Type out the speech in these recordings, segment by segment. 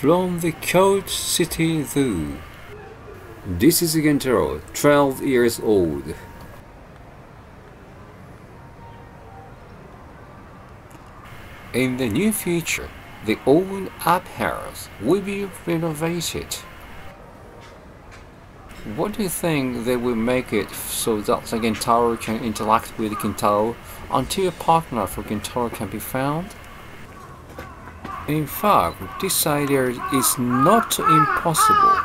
from the Kyoto City Zoo. This is Gentaro, 12 years old. In the near future, the old ape house will be renovated. What do you think they will make it so that the Gentaro can interact with Kintaro until a partner for Gentaro can be found? In fact, this idea is not impossible.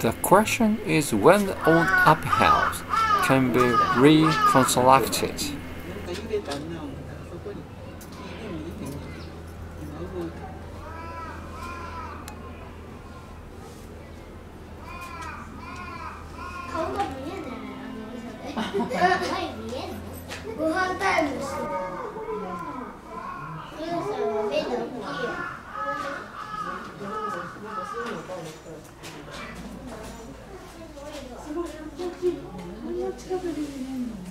The question is when the old ape house can be reconstructed. ご飯タイムですゆうさんは目の大きいよすごい、こんな近くで見れるの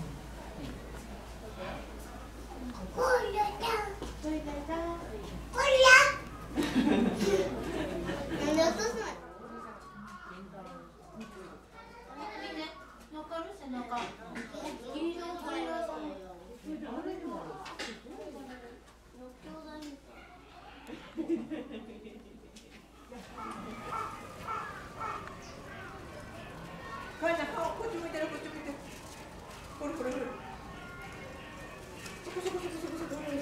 かいちゃん顔こっち向いてるこっち向いてるこれこれこれそこそこそこそこそこそこみ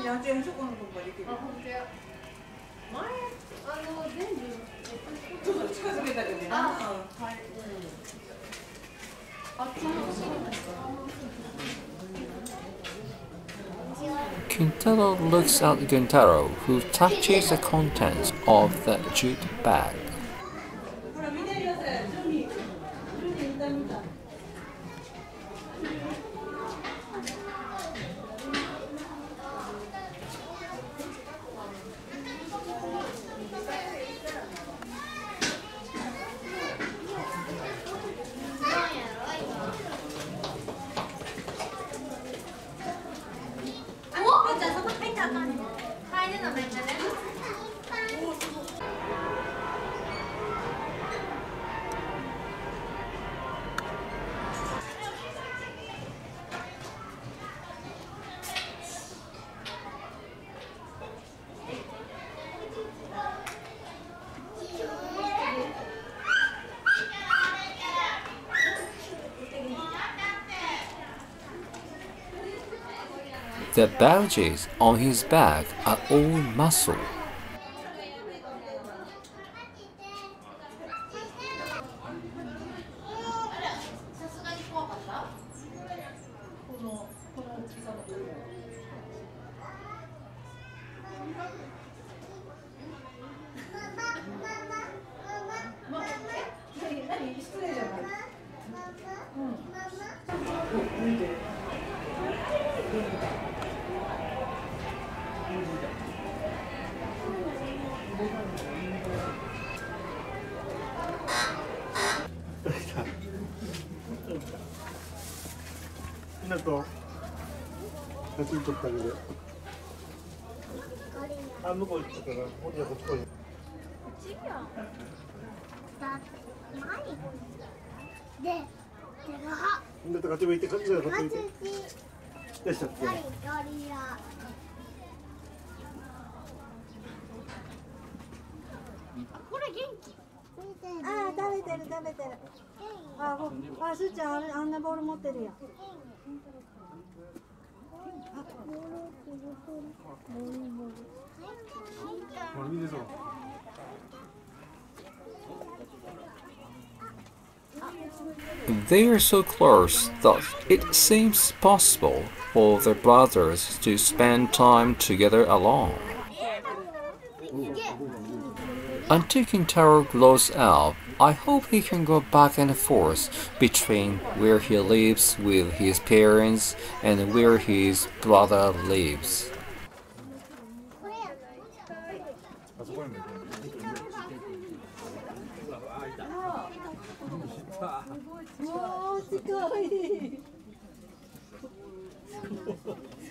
んなあっちのそこのとこができるあ本当前あの全部ちょっと近づけたけどね。あ、はい、うん、あっちのそこのとこ Kintaro looks at Gentaro, who touches the contents of the jute bag. The bulges on his back are all muscle. と写真撮っああ向こう行っちっこっちこっちいで、手が。だいて、ちい。し。はい、ゴリラ。これ元気？ああ食べてる食べてるあほあすーちゃんあれあんなボール持ってるやん They are so close that it seems possible for the brothers to spend time together alone. Until Kintaro grows up, I hope he can go back and forth between where he lives with his parents and where his brother lives. Oh,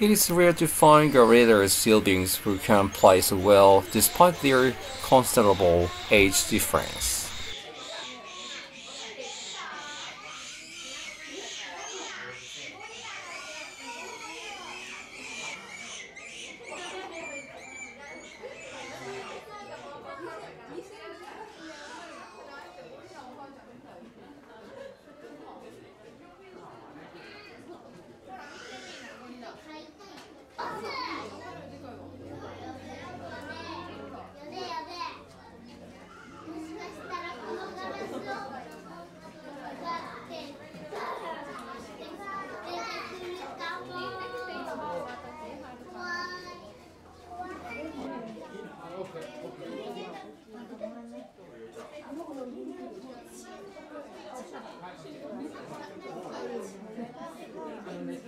It is rare to find older siblings who can play so well despite their considerable age difference.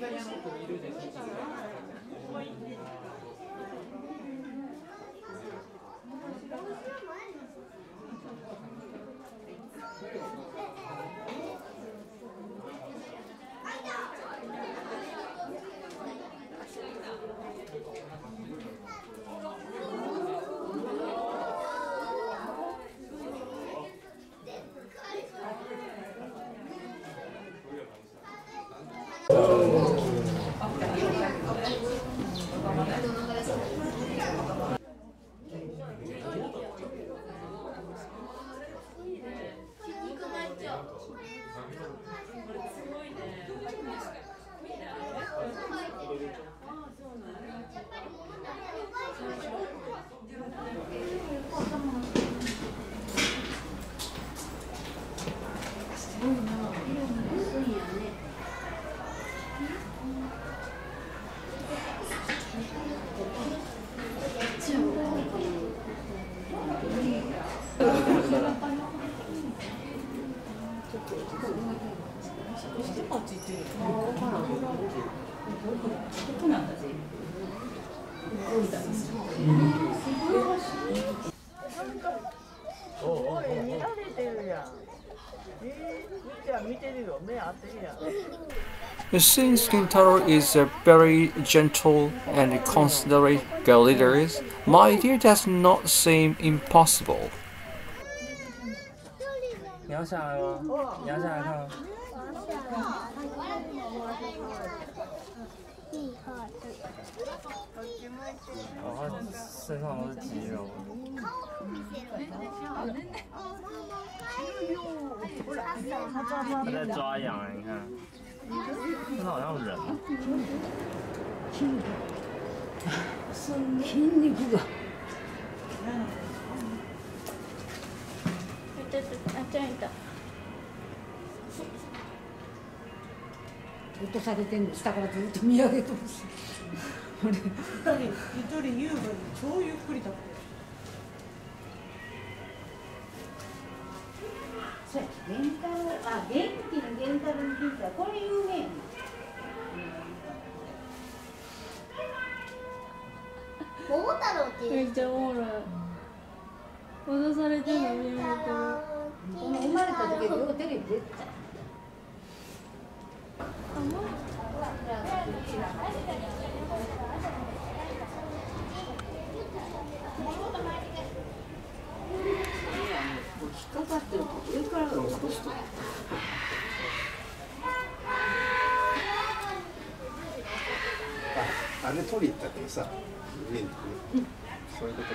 タリアの国いるですね。な奥にうわあこれ子供うわお父さん来たから逃げた僕が来た。It is rare to find gorillas siblings who can play so well despite their considerable age difference. Since Kintaro is a very gentle and considerate girl leader, my idea does not seem impossible. 你要下来吗？你要下来看吗？ 好身上的肌肉他在抓痒啊你看。他好像人。啊你听你哥哥这这这样个落とされてんの下からずっと見上げてほしい一人一人優雅に超ゆっくり立ってそうやレンタルあ元気のレンタルのピザこれ有名。やね桃太郎っていう。めっちゃおもろい。脅されてるの見えて。るこの生まれた時ようテレビ出てた引っかかってると上から落とすとあれ取り行ったけどさ上にそういうことか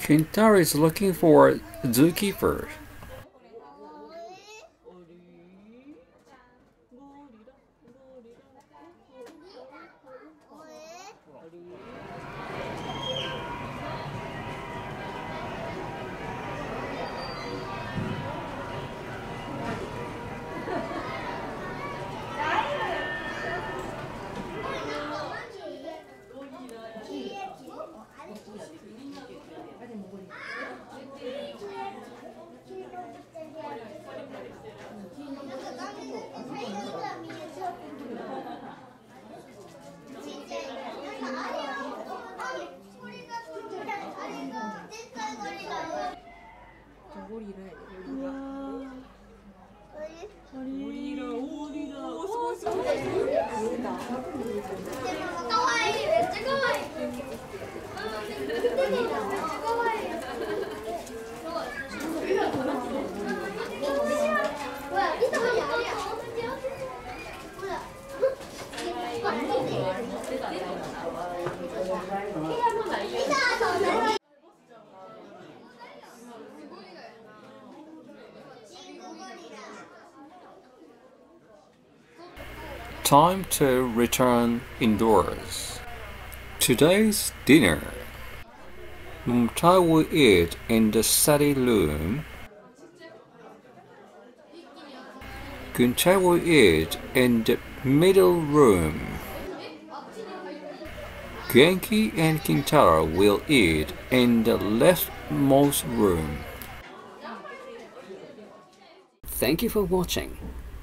Kintaro is looking for a zookeeper. รีเลย Time to return indoors. Today's dinner. Momotaro will eat in the study room. Gentaro will eat in the middle room. Genki and Kintaro will eat in the leftmost room. Thank you for watching.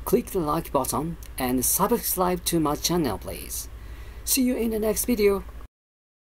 Click the like button and subscribe to my channel please. See you in the next video.